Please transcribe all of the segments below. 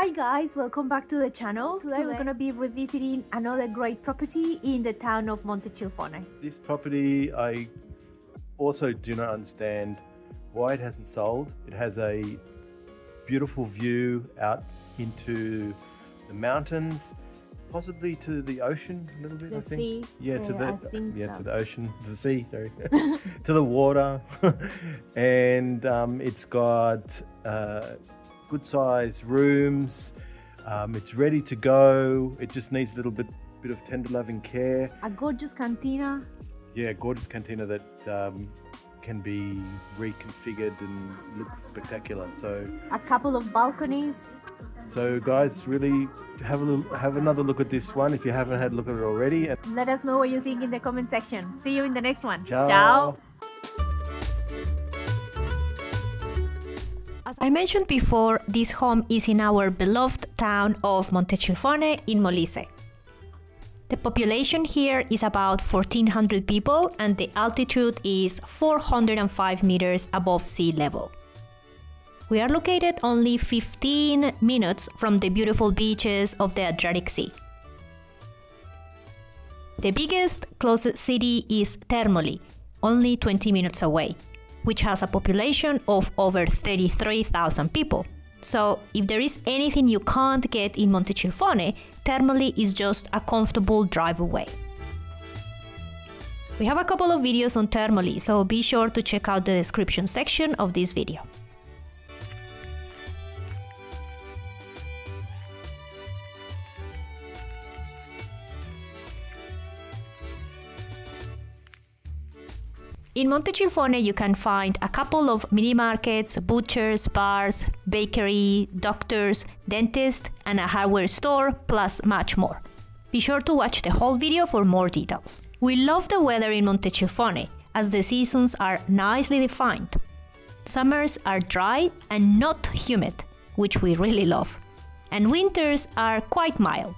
Hi guys, welcome back to the channel. Today, we're gonna be revisiting another great property in the town of Montecilfone. This property, I also do not understand why it hasn't sold. It has a beautiful view out into the mountains, possibly to the ocean a little bit. The I think. sea. Yeah, to Yeah, the I yeah so. to the ocean, to the sea. Sorry, to the water, and um, it's got uh, good sized rooms. Um, it's ready to go. It just needs a little bit bit of tender loving care. A gorgeous cantina. Yeah, gorgeous cantina that um, can be reconfigured and look spectacular. So, a couple of balconies. so guys, really have a little, have another look at this one if you haven't had a look at it already. Let us know what you think in the comment section. See you in the next one. ciao. Ciao. As I mentioned before, this home is in our beloved town of Montecilfone in Molise. The population here is about 1400 people and the altitude is 405 meters above sea level. We are located only 15 minutes from the beautiful beaches of the Adriatic Sea. The biggest closest city is Termoli, only 20 minutes away, which has a population of over 33,000 people. So, if there is anything you can't get in Montecilfone, Termoli is just a comfortable drive away. We have a couple of videos on Termoli, so be sure to check out the description section of this video. In Montecilfone, you can find a couple of mini markets, butchers, bars, bakery, doctors, dentist, and a hardware store, plus much more. Be sure to watch the whole video for more details. We love the weather in Montecilfone, as the seasons are nicely defined. Summers are dry and not humid, which we really love, and winters are quite mild.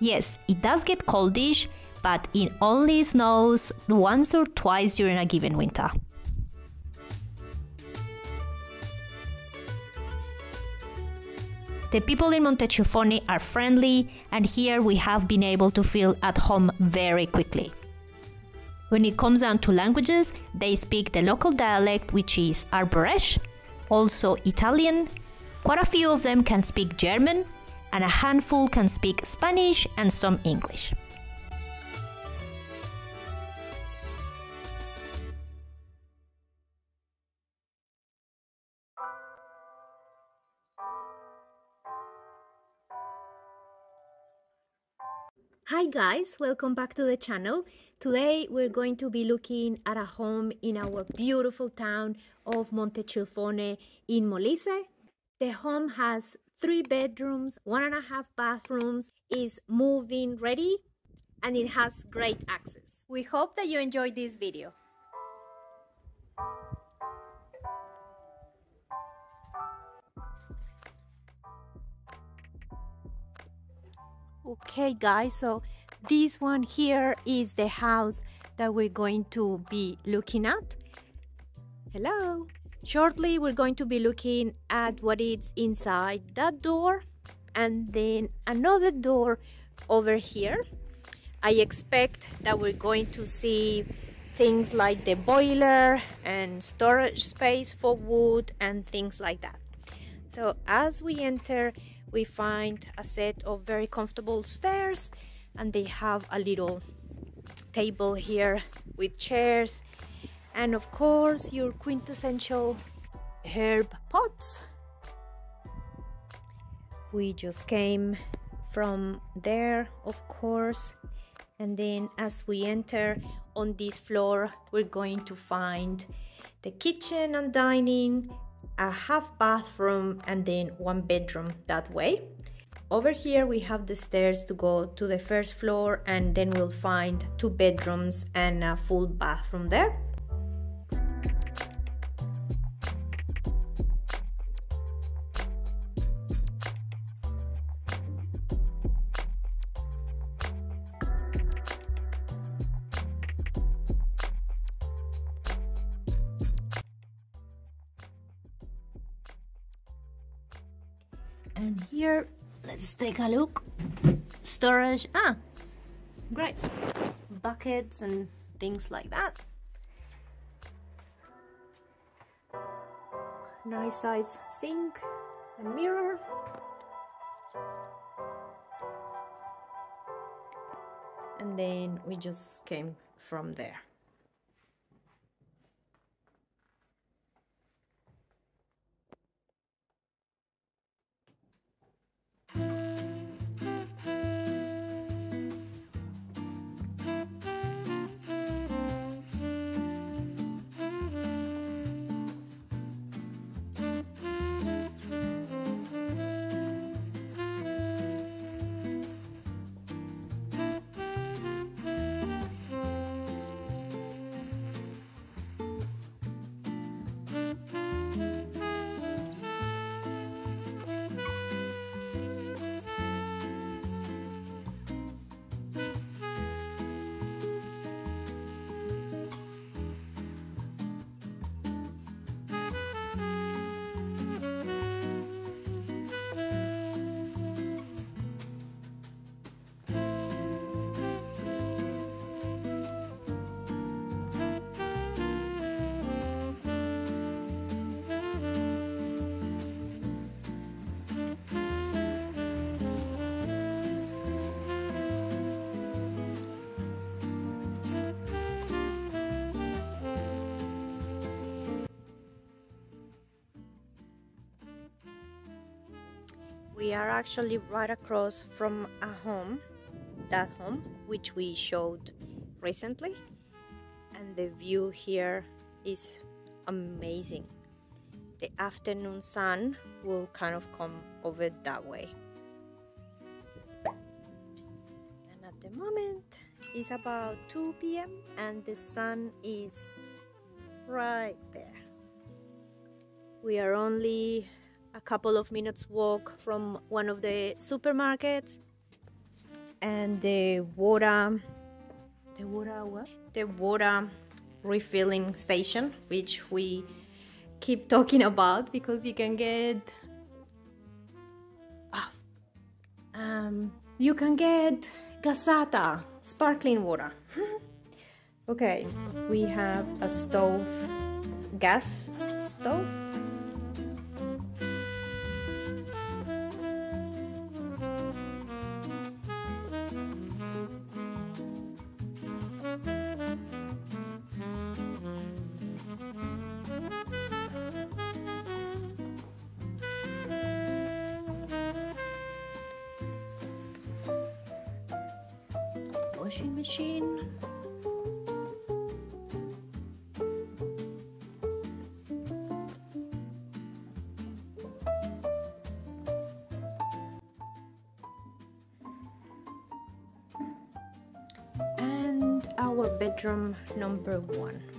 Yes, it does get coldish, but it only snows once or twice during a given winter. The people in Montecilfone are friendly, and here we have been able to feel at home very quickly. When it comes down to languages, they speak the local dialect, which is Arbëresh, also Italian. Quite a few of them can speak German, and a handful can speak Spanish and some English. Hi guys, welcome back to the channel. Today we're going to be looking at a home in our beautiful town of Montecilfone in Molise. The home has three bedrooms, one and a half bathrooms, is move-in ready, and it has great access. We hope that you enjoyed this video. Okay guys, so this one here is the house that we're going to be looking at. Hello. Shortly we're going to be looking at what is inside that door and then another door over here. I expect that we're going to see things like the boiler and storage space for wood and things like that. So as we enter, we find a set of very comfortable stairs and they have a little table here with chairs and of course your quintessential herb pots. We just came from there, of course, and then as we enter on this floor, we're going to find the kitchen and dining, a half bathroom, and then one bedroom that way. Over here, we have the stairs to go to the first floor, and then we'll find two bedrooms and a full bathroom there. Take a look. Storage, ah, great. Buckets and things like that. Nice size sink and mirror. And then we just came from there. We are actually right across from a home that home which we showed recently. And the view here is amazing. The afternoon sun will kind of come over that way. And at the moment it's about 2 p.m and the sun is right there. We are only a couple of minutes walk from one of the supermarkets. And the water the water what? The water refilling station which we keep talking about because you can get ah, um, you can get gassata sparkling water. Okay we have a stove gas stove washing machine. And our bedroom number one.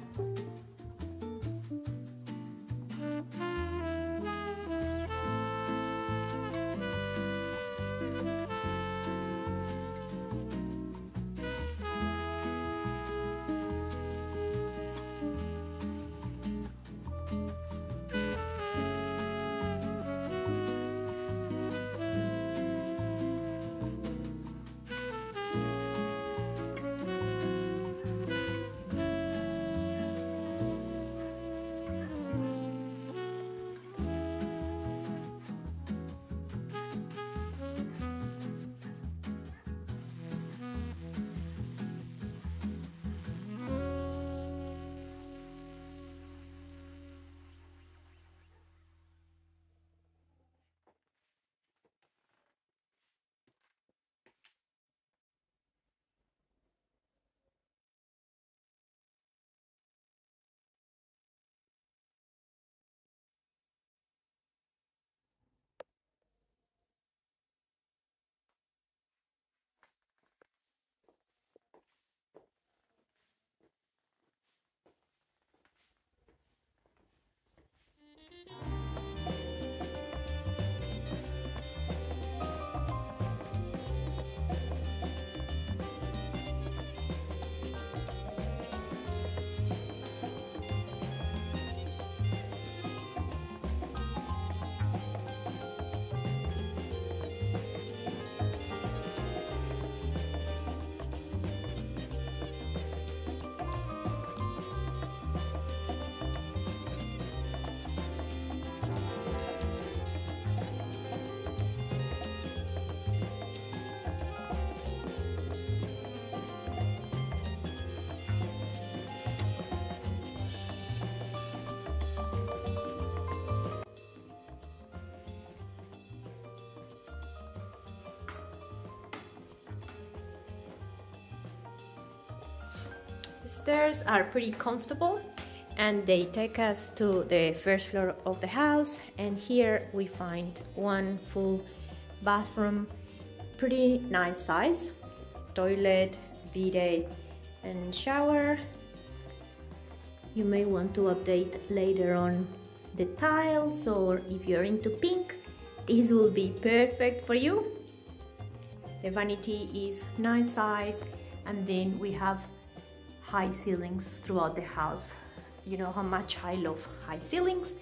Stairs are pretty comfortable and they take us to the first floor of the house and here we find one full bathroom pretty nice size. Toilet bidet and shower. You may want to update later on the tiles or if you're into pink this will be perfect for you. The vanity is nice size and then we have high ceilings throughout the house. You know how much I love high ceilings.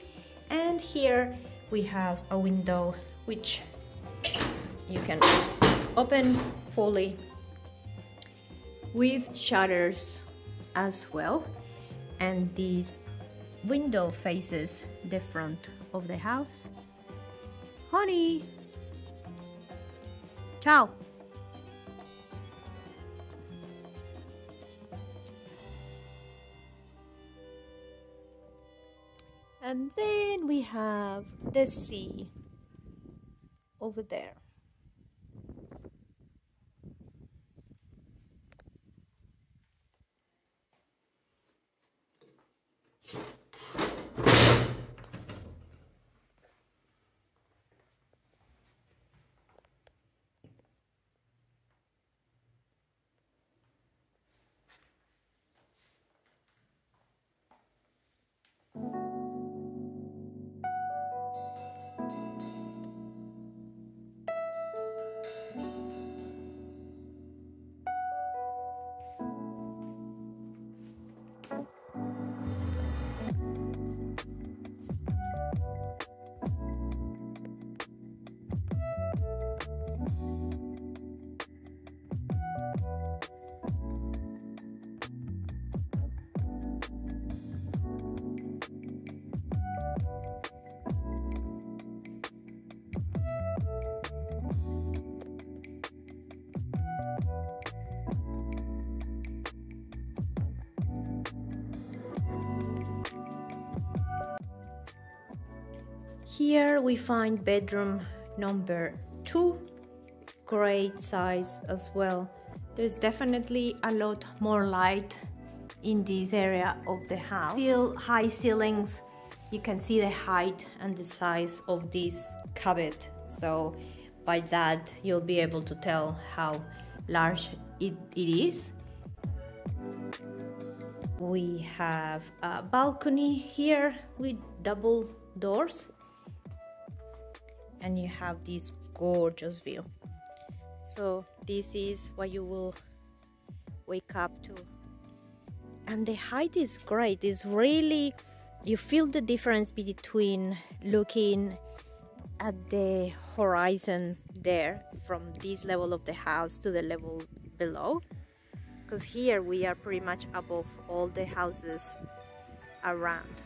And here we have a window which you can open fully with shutters as well. And this window faces the front of the house. Honey! Ciao and then we have the sea over there Here we find bedroom number two, great size as well. There's definitely a lot more light in this area of the house. Still high ceilings. You can see the height and the size of this cupboard. So by that you'll be able to tell how large it, it is. We have a balcony here with double doors and you have this gorgeous view. So this is what you will wake up to. And the height is great. It's really you feel the difference between looking at the horizon there from this level of the house to the level below. Because here we are pretty much above all the houses around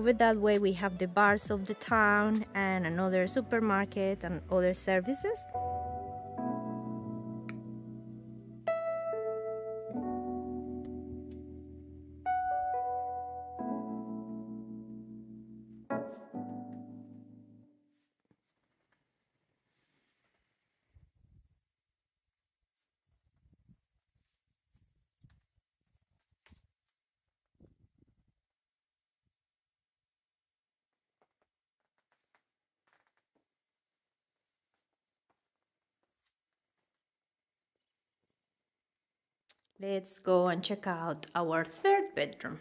over that way we have the bars of the town and another supermarket and other services Let's go and check out our third bedroom.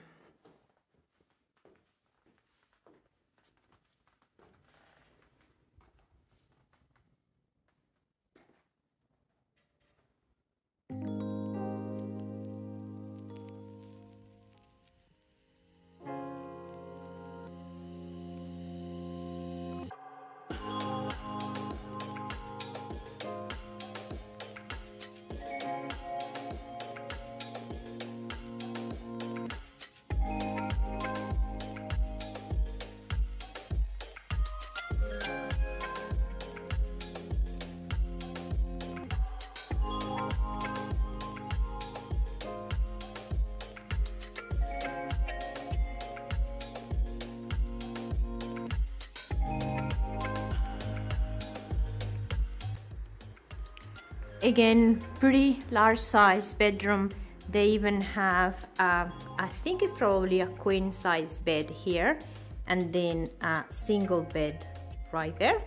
Again pretty large size bedroom. They even have uh, I think it's probably a queen size bed here and then a single bed right there.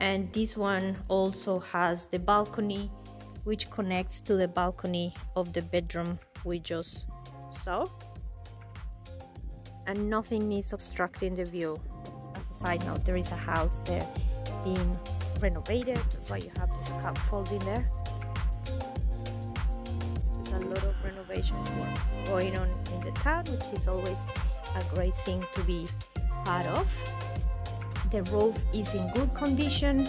And this one also has the balcony which connects to the balcony of the bedroom we just saw. And nothing is obstructing the view. As a side note there is a house there being renovated. That's why you have the scaffolding there. There's a lot of renovations going on in the town which is always a great thing to be part of. The roof is in good condition.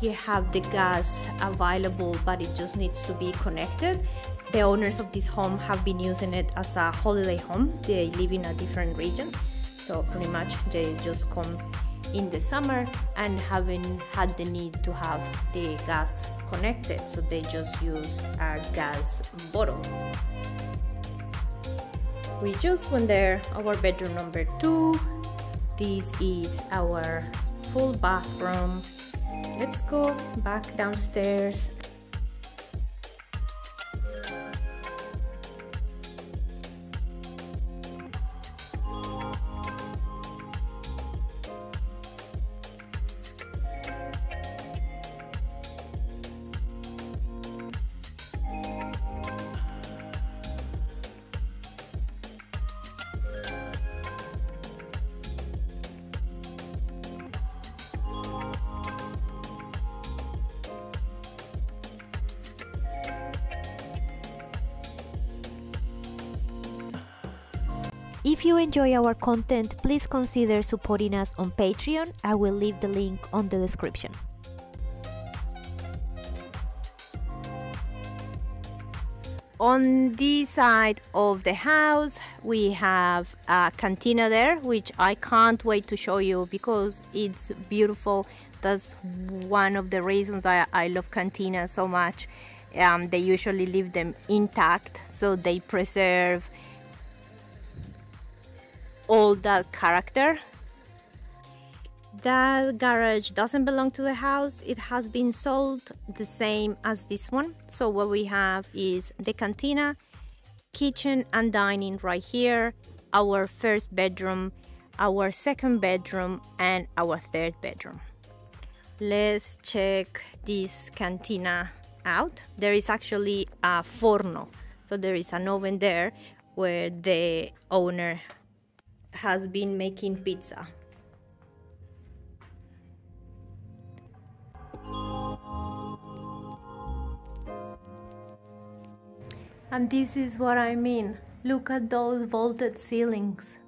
You have the gas available but it just needs to be connected. The owners of this home have been using it as a holiday home. They live in a different region so pretty much they just come in the summer and haven't had the need to have the gas connected so they just use a gas bottle. We just went there our bedroom number two. This is our full bathroom. Let's go back downstairs If you enjoy our content, please consider supporting us on Patreon. I will leave the link on the description. on this side of the house we have a cantina there which I can't wait to show you because it's beautiful that's one of the reasons I, I love cantinas so much um, they usually leave them intact so they preserve all that character. That garage doesn't belong to the house. It has been sold the same as this one. So what we have is the cantina kitchen and dining right here our first bedroom our second bedroom and our third bedroom. Let's check this cantina out. There is actually a forno. So there is an oven there where the owner has been making pizza. And this is what I mean. Look at those vaulted ceilings.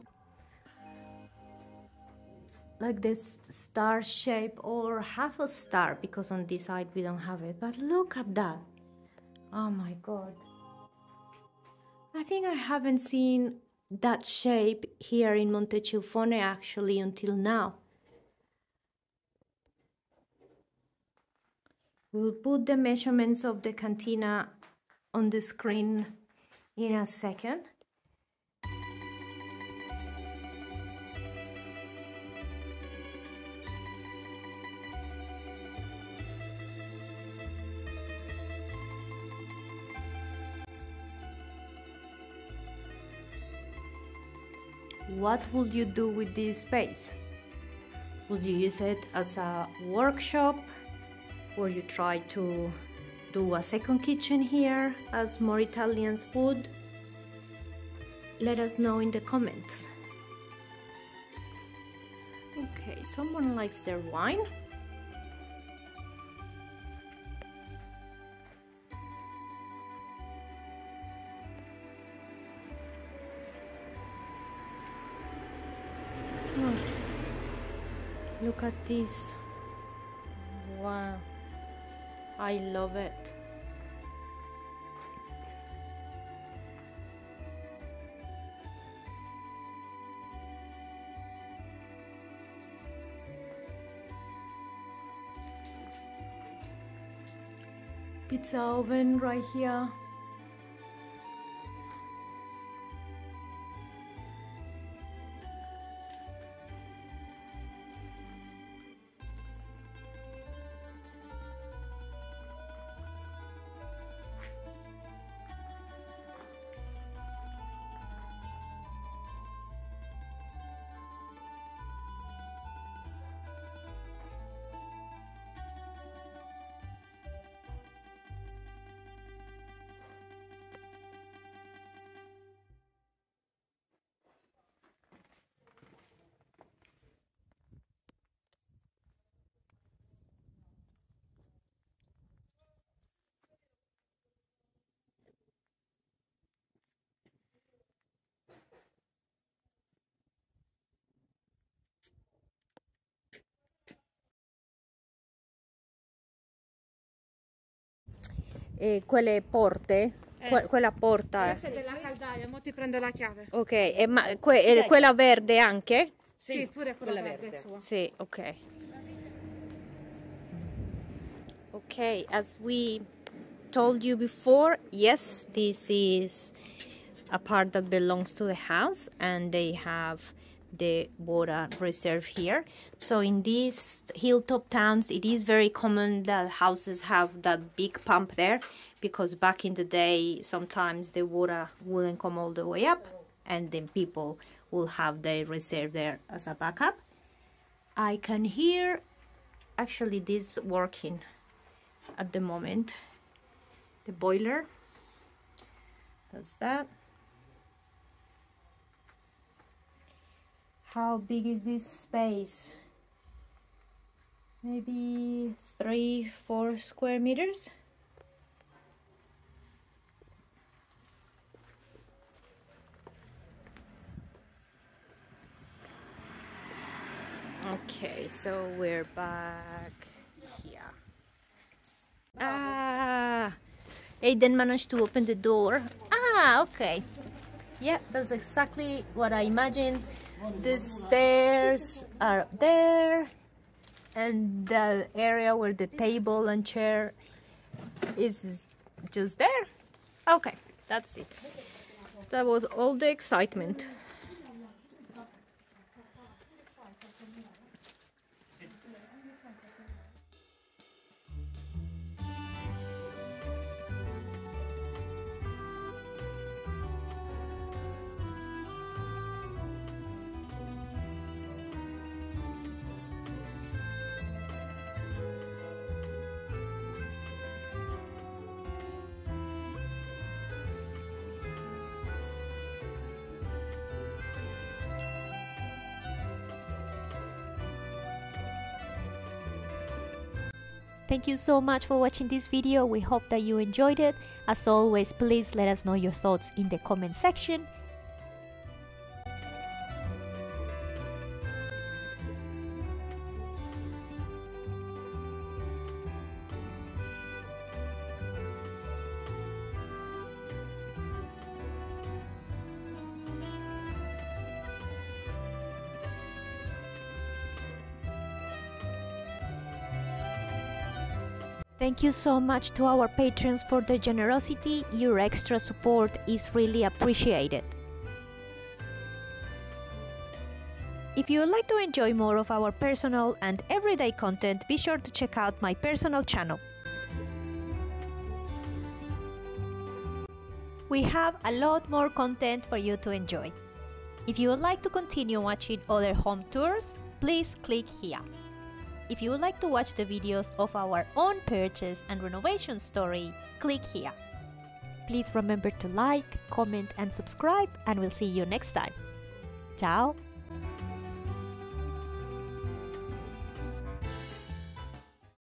Like this star shape or half a star because on this side we don't have it. But look at that. Oh my god. I think I haven't seen that shape here in Montecilfone actually until now. We'll put the measurements of the cantina on the screen in a second. What would you do with this space? Would you use it as a workshop? Or you try to do a second kitchen here as more Italians would? Let us know in the comments. Okay, someone likes their wine. Look at this. Wow. I love it. Pizza oven right here. Eh, quelle porte, que- quella eh. porta. Questa è della caldaia, mo ti prendo la chiave. Ok, e ma que- e eh, quella verde anche? Sì, pure quella, verde è sua. Sì, ok. Okay, as we told you before, yes, this is a part that belongs to the house and they have the water reserve here. So in these hilltop towns, it is very common that houses have that big pump there because back in the day, sometimes the water wouldn't come all the way up and then people will have the reserve there as a backup. I can hear actually this working at the moment. The boiler does that. How big is this space? Maybe three, four square meters. Okay, so we're back here. Ah, Aiden managed to open the door. Ah, okay. Yeah, that's exactly what I imagined. The stairs are there, and the area where the table and chair is just there. Okay, that's it. That was all the excitement. Thank you so much for watching this video. We hope that you enjoyed it. As always, please let us know your thoughts in the comment section. Thank you so much to our patrons for their generosity. Your extra support is really appreciated. If you would like to enjoy more of our personal and everyday content, be sure to check out my personal channel. We have a lot more content for you to enjoy. If you would like to continue watching other home tours, please click here. If you would like to watch the videos of our own purchase and renovation story, click here. Please remember to like, comment and subscribe and we'll see you next time. Ciao!